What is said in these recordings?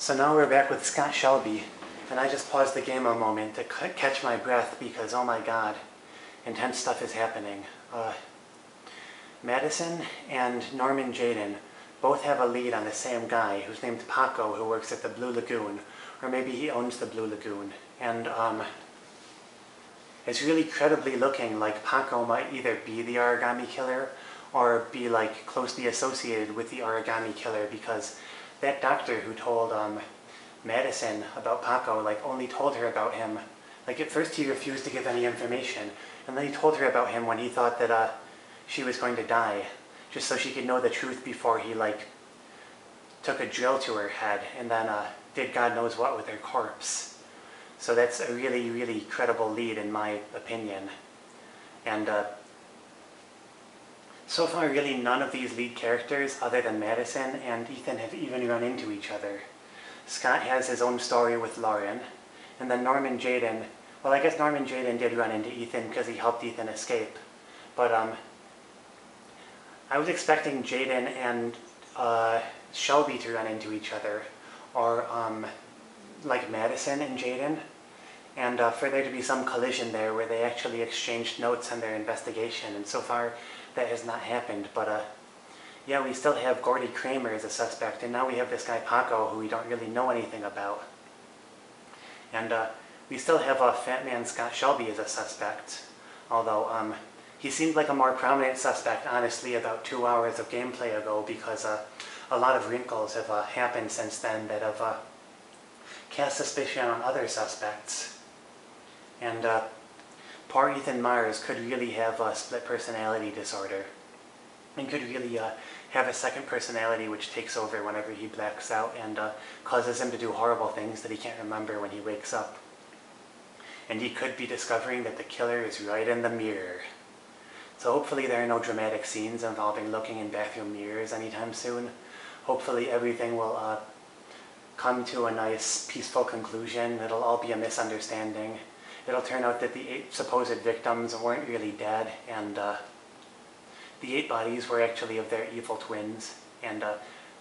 So now we're back with Scott Shelby, and I just paused the game a moment to catch my breath because, oh my god, intense stuff is happening. Uh, Madison and Norman Jayden both have a lead on the same guy who's named Paco who works at the Blue Lagoon, or maybe he owns the Blue Lagoon. And um, it's really credibly looking like Paco might either be the origami killer or be like closely associated with the origami killer because that doctor who told um, Madison about Paco like only told her about him. Like at first he refused to give any information, and then he told her about him when he thought that uh, she was going to die, just so she could know the truth before he like took a drill to her head and then uh, did God knows what with her corpse. So that's a really, really credible lead in my opinion. And uh, so far, really none of these lead characters, other than Madison and Ethan, have even run into each other. Scott has his own story with Lauren, and then Norman Jayden, well, I guess Norman Jayden did run into Ethan because he helped Ethan escape. But um, I was expecting Jayden and uh, Shelby to run into each other, or um, like Madison and Jayden, and uh, for there to be some collision there where they actually exchanged notes on their investigation. And so far, that has not happened. But uh, yeah, we still have Gordi Kramer as a suspect, and now we have this guy Paco who we don't really know anything about. And uh, we still have uh, Fat Man Scott Shelby as a suspect, although um, he seemed like a more prominent suspect, honestly, about two hours of gameplay ago because uh, a lot of wrinkles have uh, happened since then that have uh, cast suspicion on other suspects. And poor Ethan Mars could really have a split personality disorder and could really uh, have a second personality which takes over whenever he blacks out and uh, causes him to do horrible things that he can't remember when he wakes up. And he could be discovering that the killer is right in the mirror. So hopefully there are no dramatic scenes involving looking in bathroom mirrors anytime soon. Hopefully everything will uh, come to a nice, peaceful conclusion. It'll all be a misunderstanding. It'll turn out that the eight supposed victims weren't really dead, and uh, the eight bodies were actually of their evil twins, and uh,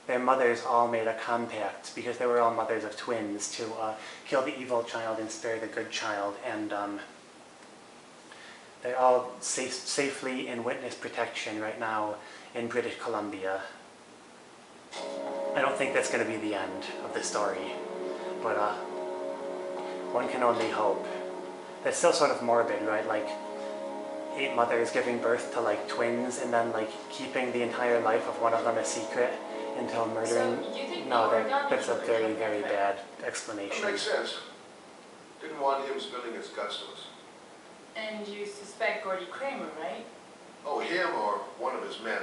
their mothers all made a compact, because they were all mothers of twins, to uh, kill the evil child and spare the good child, and um, they're all safe, safely in witness protection right now in British Columbia. I don't think that's going to be the end of the story, but uh, one can only hope. That's still sort of morbid, right? Like eight mothers giving birth to like twins and then like keeping the entire life of one of them a secret until murdering. So you think no, that, that's a very, very her? bad That explanation. makes sense. Didn't want him spilling his guts to us. And you suspect Gordi Kramer, right? Oh, him or one of his men.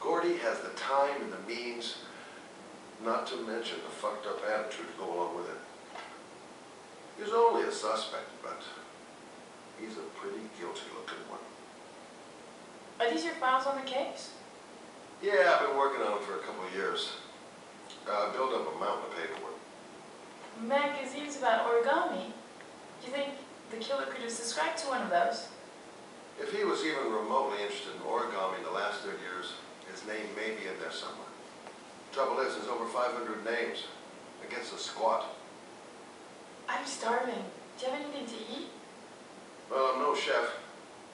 Gordi has the time and the means, not to mention the fucked up attitude to go along with it. He's only a suspect, but he's a pretty guilty looking one. Are these your files on the case? Yeah, I've been working on them for a couple of years. Uh, built up a mountain of paperwork. Magazines about origami. Do you think the killer could have subscribed to one of those? If he was even remotely interested in origami in the last 30 years, his name may be in there somewhere. Trouble is, there's over 500 names against a squat. I'm starving. Do you have anything to eat? Well, I'm no chef,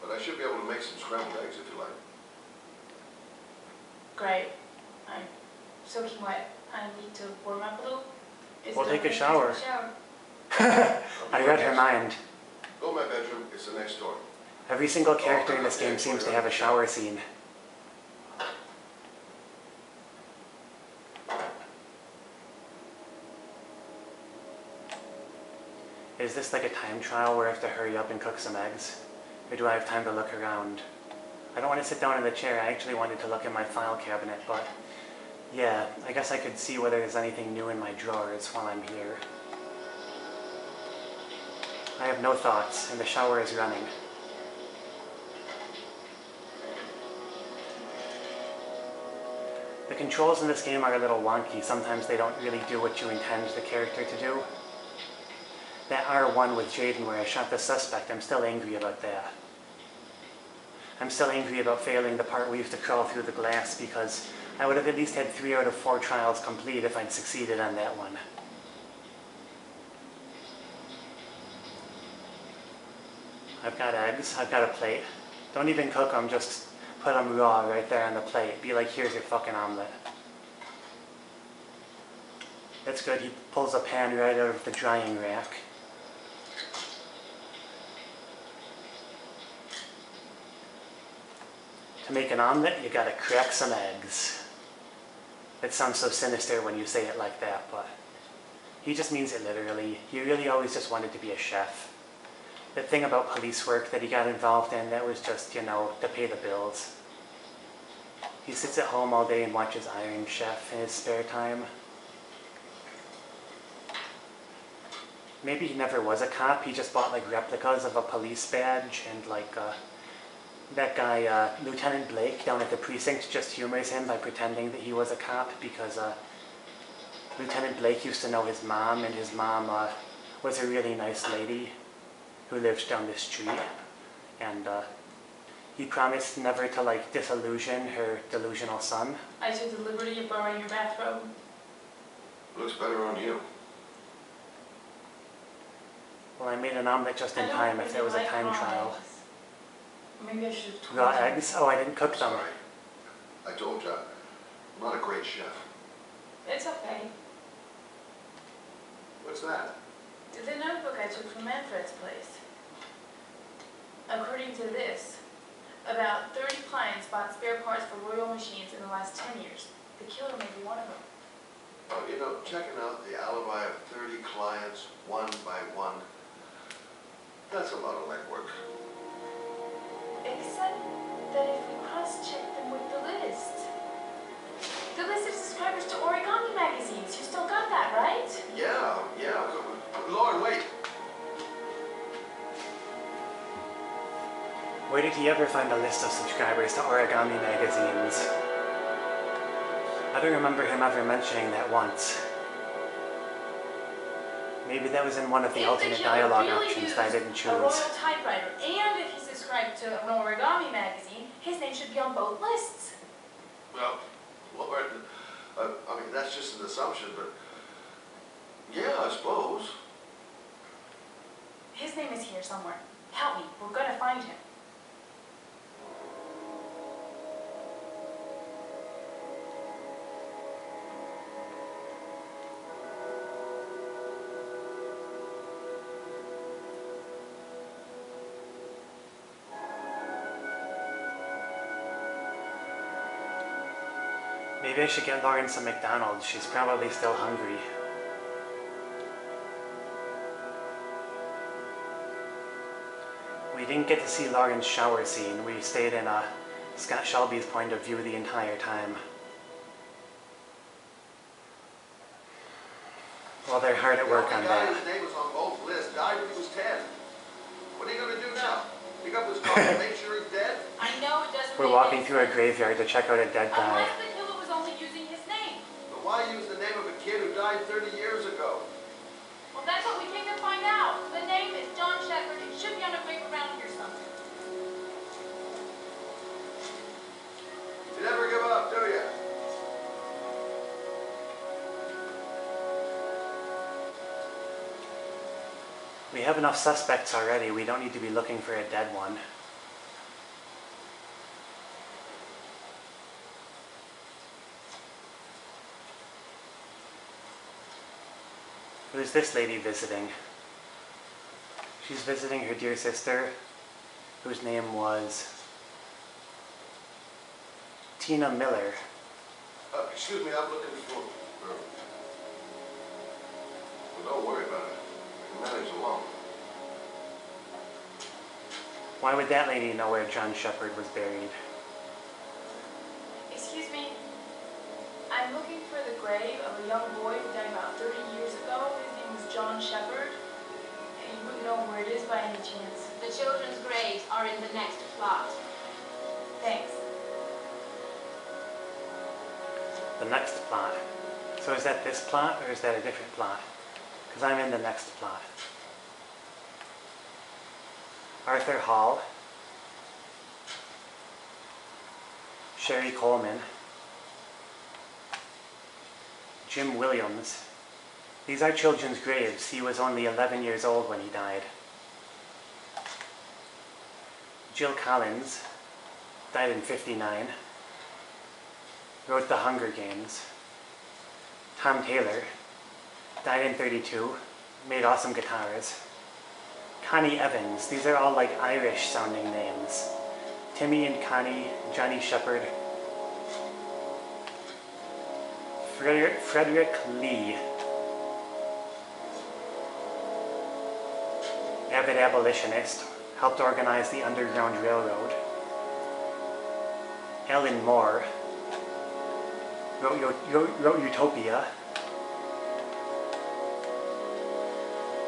but I should be able to make some scrambled eggs if you like. Great. I'm soaking wet. I need to warm up a little. Is We'll take a shower. Take a shower. I'll be I right read her mind. Go to my bedroom, it's the next door. Every single character in this game seems to have a shower scene. Is this like a time trial where I have to hurry up and cook some eggs? Or do I have time to look around? I don't want to sit down in the chair. I actually wanted to look in my file cabinet, but yeah, I guess I could see whether there's anything new in my drawers while I'm here. I have no thoughts, and the shower is running. The controls in this game are a little wonky. Sometimes they don't really do what you intend the character to do. That R1 with Jayden where I shot the suspect, I'm still angry about that. I'm still angry about failing the part where you have to crawl through the glass because I would have at least had three out of four trials complete if I'd succeeded on that one. I've got eggs, I've got a plate. Don't even cook them, just put them raw right there on the plate. Be like, here's your fucking omelet. That's good, he pulls a pan right out of the drying rack. To make an omelet, you gotta crack some eggs. It sounds so sinister when you say it like that, but he just means it literally. He really always just wanted to be a chef. The thing about police work that he got involved in, that was just, you know, to pay the bills. He sits at home all day and watches Iron Chef in his spare time. Maybe he never was a cop, he just bought like replicas of a police badge and like uh, that guy, uh, Lieutenant Blake down at the precinct just humors him by pretending that he was a cop because uh, Lieutenant Blake used to know his mom and his mom uh, was a really nice lady who lives down the street and uh, he promised never to like disillusion her delusional son. I took the liberty of borrowing your bathrobe. Looks better on you. Well, I made an omelet just in I time if there was a time trial. eggs. Maybe I should have told Raw you. eggs? Oh, I didn't cook them. Sorry. I told you, I'm not a great chef. It's okay. What's that? The notebook I took from Manfred's place. According to this, about 30 clients bought spare parts for Royal machines in the last 10 years. The killer may be one of them. Oh, you know, checking out the alibi of thirty clients, one by one, that's a lot of legwork. Except that if we cross-check them with the list. The list of subscribers to Origami magazines. You still got that, right? Yeah, yeah, Lord, wait. Where did he ever find a list of subscribers to Origami magazines? I don't remember him ever mentioning that once. Maybe that was in one of the If alternate killer dialogue really options that I didn't A choose. Royal typewriter, and if he subscribed to an Origami magazine, his name should be on both lists. Well, Lord, uh, I mean, that's just an assumption, but yeah, I suppose. His name is here somewhere. Help me, we're gonna find him. Maybe I should get Lauren some McDonald's. She's probably still hungry. We didn't get to see Lauren's shower scene. We stayed in uh, Scott Shelby's point of view the entire time. Well, they're hard at work the on only guy that. whose name was on both lists died when he was ten. What are you gonna do now? Pick up his car and make sure he's dead? I know it doesn't We're walking through a graveyard to check out a dead guy. Have enough suspects already. We don't need to be looking for a dead one. Who's this lady visiting? She's visiting her dear sister, whose name was Tina Miller. Uh, excuse me, I'm looking for, well, don't worry about it. Manage alone. Why would that lady know where John Sheppard was buried? Excuse me. I'm looking for the grave of a young boy who died about 30 years ago. His name was John Sheppard. And you wouldn't know where it is by any chance. The children's graves are in the next plot. Thanks. The next plot. So is that this plot or is that a different plot? Because I'm in the next plot. Arthur Hall. Sherry Coleman. Jim Williams. These are children's graves. He was only 11 years old when he died. Jill Collins died in 59. Wrote The Hunger Games. Tom Taylor died in 32. Made awesome guitars. Connie Evans. These are all like Irish sounding names. Timmy and Connie, Johnny Sheppard. Frederick, Frederick Lee. Avid abolitionist, helped organize the Underground Railroad. Ellen Moore wrote, Yo- wrote Utopia.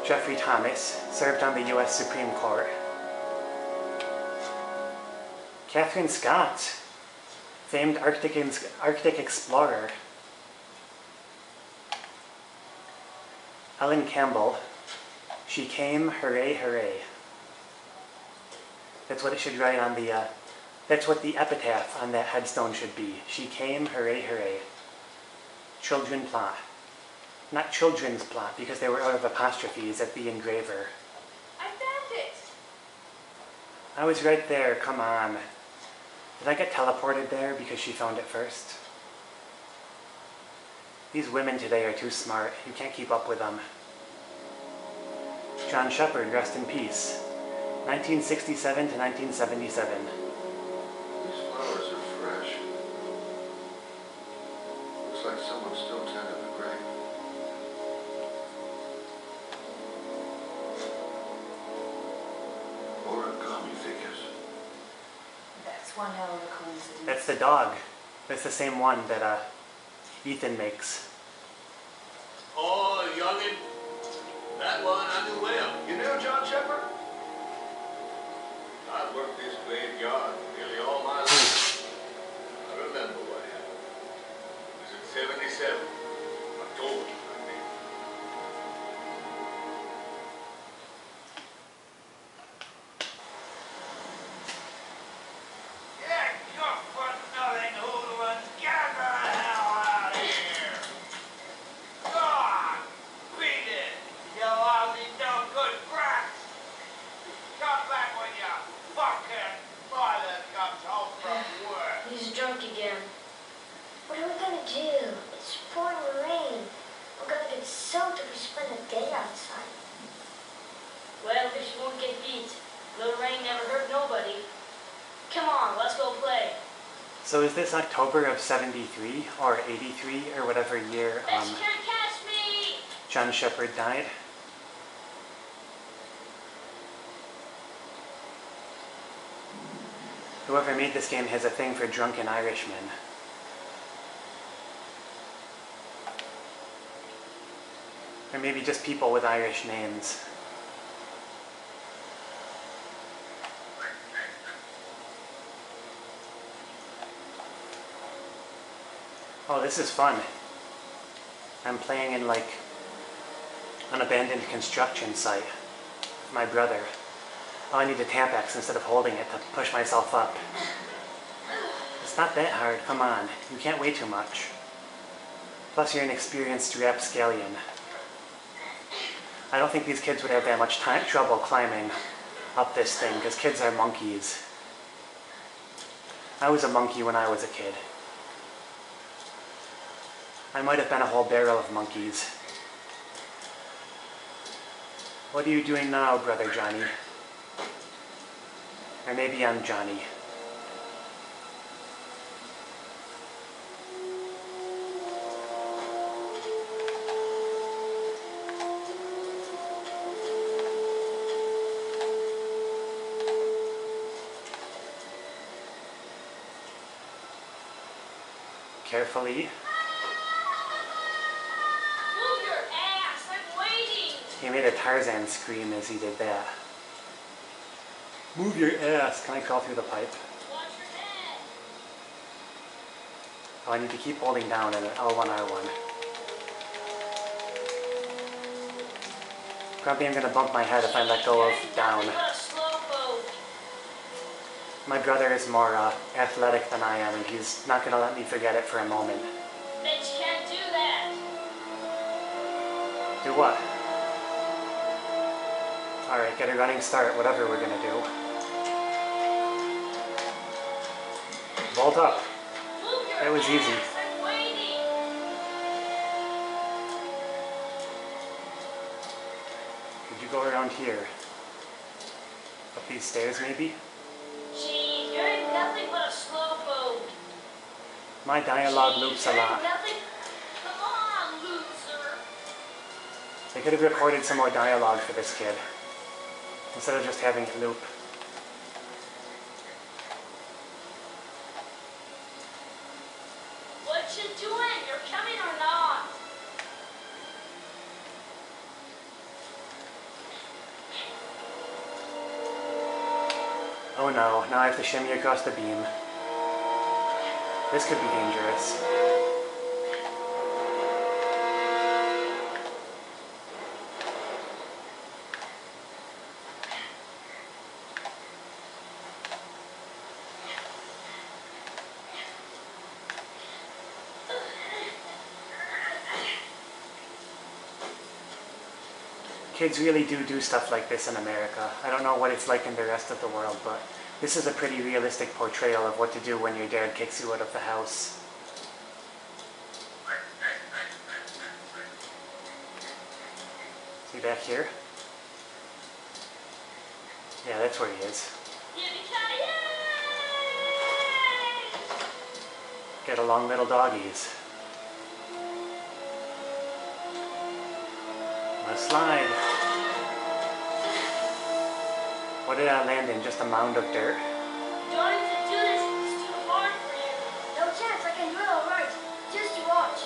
Jeffrey Thomas served on the U.S. Supreme Court. Catherine Scott, famed Arctic, Arctic explorer. Ellen Campbell, she came, hooray, hooray. That's what it should write on the, uh, that's what the epitaph on that headstone should be. She came, hooray, hooray. Children plot. Not children's plot, because they were out of apostrophes at the engraver. I found it. I was right there, come on. Did I get teleported there because she found it first? These women today are too smart. You can't keep up with them. John Sheppard, rest in peace. 1967 to 1977. That's the same one that uh, Ethan makes. Is October of 73 or 83 or whatever year um, Fish can't catch me. John Sheppard died? Whoever made this game has a thing for drunken Irishmen. Or maybe just people with Irish names. Oh, this is fun. I'm playing in like an abandoned construction site. My brother. Oh, I need a Tampax instead of holding it to push myself up. It's not that hard, come on. You can't weigh too much. Plus, you're an experienced rapscallion. I don't think these kids would have that much time, trouble climbing up this thing, because kids are monkeys. I was a monkey when I was a kid. I might have been a whole barrel of monkeys. What are you doing now, Brother Johnny? Or maybe I'm Johnny. Carefully. Move your ass. I'm waiting. He made a Tarzan scream as he did that. Move your ass. Can I crawl through the pipe? Watch your head. Oh, I need to keep holding down in an L1R1. Probably I'm gonna bump my head if I let go of down. nothing but a slow boat. My brother is more uh, athletic than I am, and he's not gonna let me forget it for a moment. Bet you can't do that. Do what? Alright, get a running start, whatever we're gonna do. Vault up. That was easy. Did you go around here? Up these stairs, maybe? Gee, you're nothing but a slowpoke. My dialogue loops a lot. On. They could have recorded some more dialogue for this kid. Instead of just having it loop. What you doing? You're coming or not? Oh no, now I have to shimmy across the beam. This could be dangerous. Kids really do do stuff like this in America. I don't know what it's like in the rest of the world, but this is a pretty realistic portrayal of what to do when your dad kicks you out of the house. See back here? Yeah, that's where he is. Get along, little doggies. Slide. What did I land in? Just a mound of dirt? Don't do this. It's too hard for you. No chance, I can do it all right. Just watch.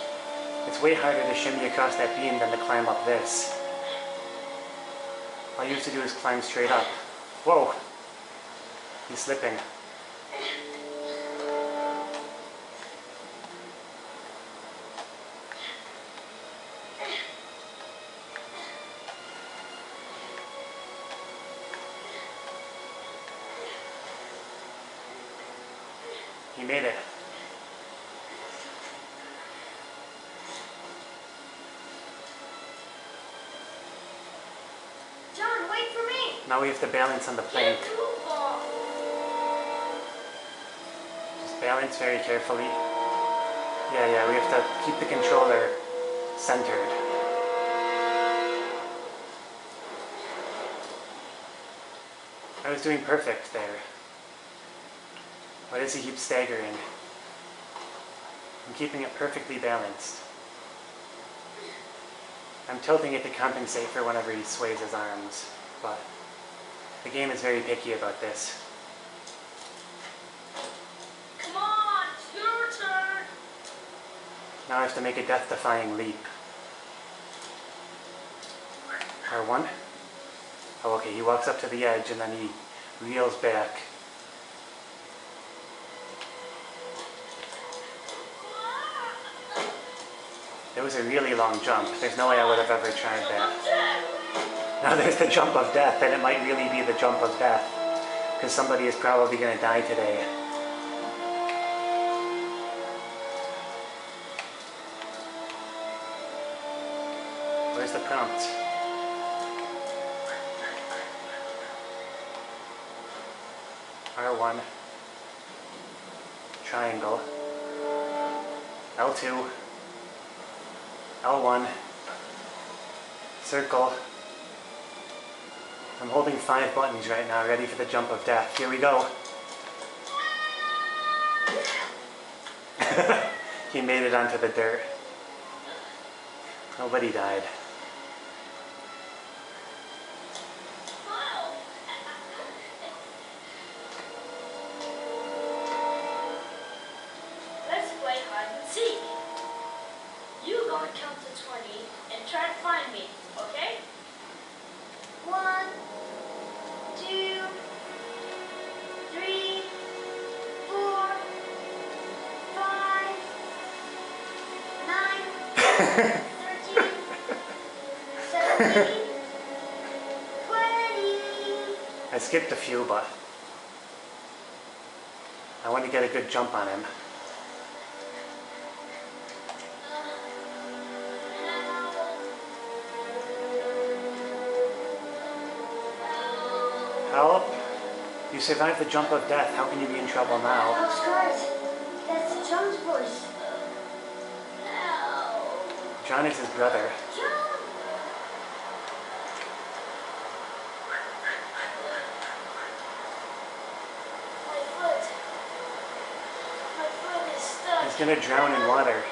It's way harder to shimmy across that beam than to climb up this. All you have to do is climb straight up. Whoa! He's slipping. We have to balance on the plank. Just balance very carefully. Yeah, yeah, we have to keep the controller centered. I was doing perfect there. Why does he keep staggering? I'm keeping it perfectly balanced. I'm tilting it to compensate for whenever he sways his arms, but the game is very picky about this. Come on, it's your turn. Now I have to make a death-defying leap. R1? Oh, okay, he walks up to the edge and then he reels back. It was a really long jump. There's no way I would have ever tried that. Now there's the jump of death, and it might really be the jump of death. Because somebody is probably going to die today. Where's the prompt? R1, triangle, L2, L1, circle. I'm holding five buttons right now, ready for the jump of death. Here we go. he made it onto the dirt. Nobody died. jump on him. Help. You survived the jump of death. How can you be in trouble now? Oh, I'm. That's John's voice. John is his brother. John. He's gonna drown in water.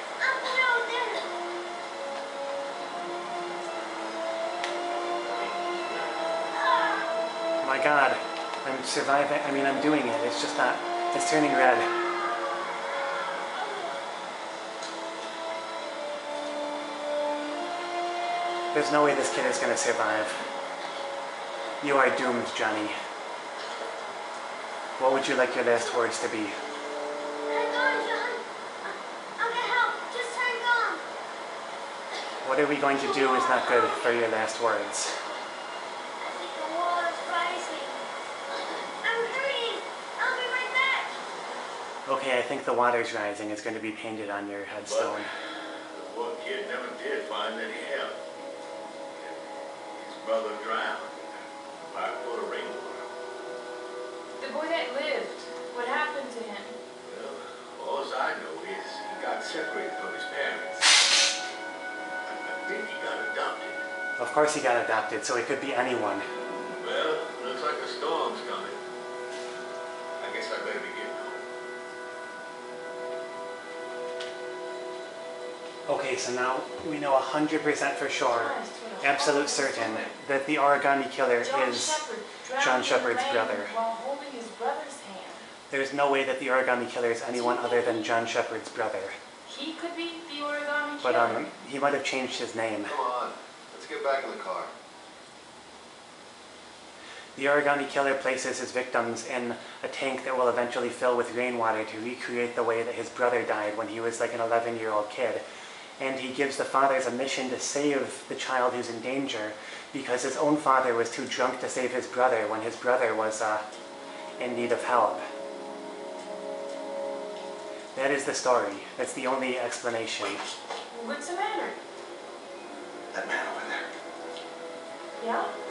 My god. I'm surviving. I mean, I'm doing it. It's just not. It's turning red. There's no way this kid is gonna survive. You are doomed, Johnny. What would you like your last words to be? Hang on, John. I- I'm gonna help. Just hang on. What are we going to do is not good for your last words. I think the water's rising. I'm hurrying. I'll be right back. Okay, I think the water's rising. It's going to be painted on your headstone. The poor kid never did find any help. His brother drowned. Pipe full of rainwater. The boy that lived, what happened to him? Well, all I know is he got separated from his parents. Got adopted. Of course he got adopted, so it could be anyone. Well, looks like a storm's coming. I guess I better be getting home. Okay, so now we know 100% for sure, absolute certain, that the origami killer John is. Sheppard drowned John Sheppard's brother. While holding his brother's hand. There's no way that the origami killer is anyone other than John Sheppard's brother. He could be the origami But um, he might have changed his name. Come on, let's get back in the car. The origami killer places his victims in a tank that will eventually fill with rainwater to recreate the way that his brother died when he was like an 11 year old kid. And he gives the fathers a mission to save the child who's in danger because his own father was too drunk to save his brother when his brother was uh, in need of help. That is the story. That's the only explanation. What's the matter? That man over there. Yeah?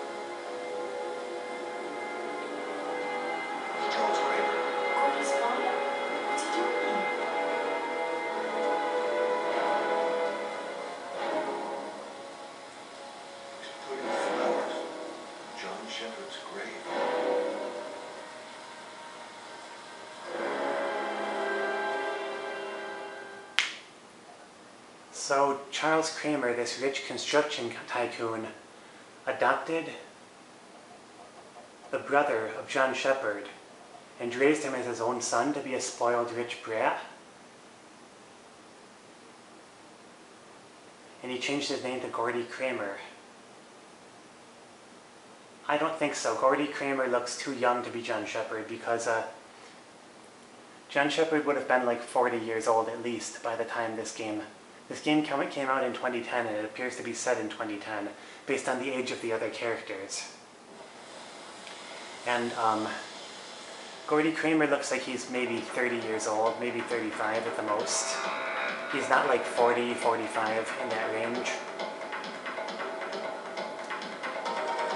Kramer, this rich construction tycoon, adopted the brother of John Sheppard and raised him as his own son to be a spoiled rich brat. And he changed his name to Gordi Kramer. I don't think so. Gordy Kramer looks too young to be John Sheppard because uh, John Sheppard would have been like 40 years old at least by the time this game this game came came out in 2010 and it appears to be set in 2010 based on the age of the other characters. And um, Gordi Kramer looks like he's maybe 30 years old, maybe 35 at the most. He's not like 40, 45 in that range.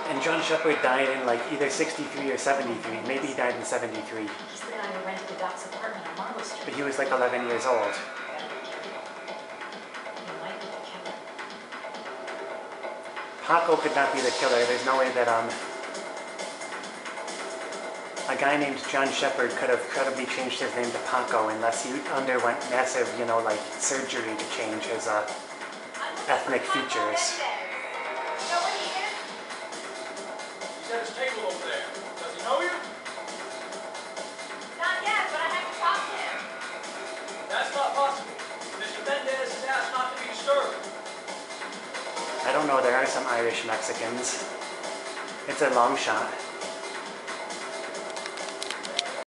And John Sheppard died in like either 63 or 73. Maybe he died in 73. He's the guy who rented the Doc's apartment on Marble Street. But he was like 11 years old. Paco could not be the killer. There's no way that um a guy named John Sheppard could have credibly changed his name to Paco unless he underwent massive, you know, like surgery to change his uh, ethnic features. There are some Irish Mexicans. It's a long shot.